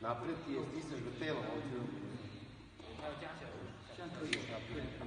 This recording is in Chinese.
Napred ti je stisneš v telo, on će... Evo, 加起来，这样可以。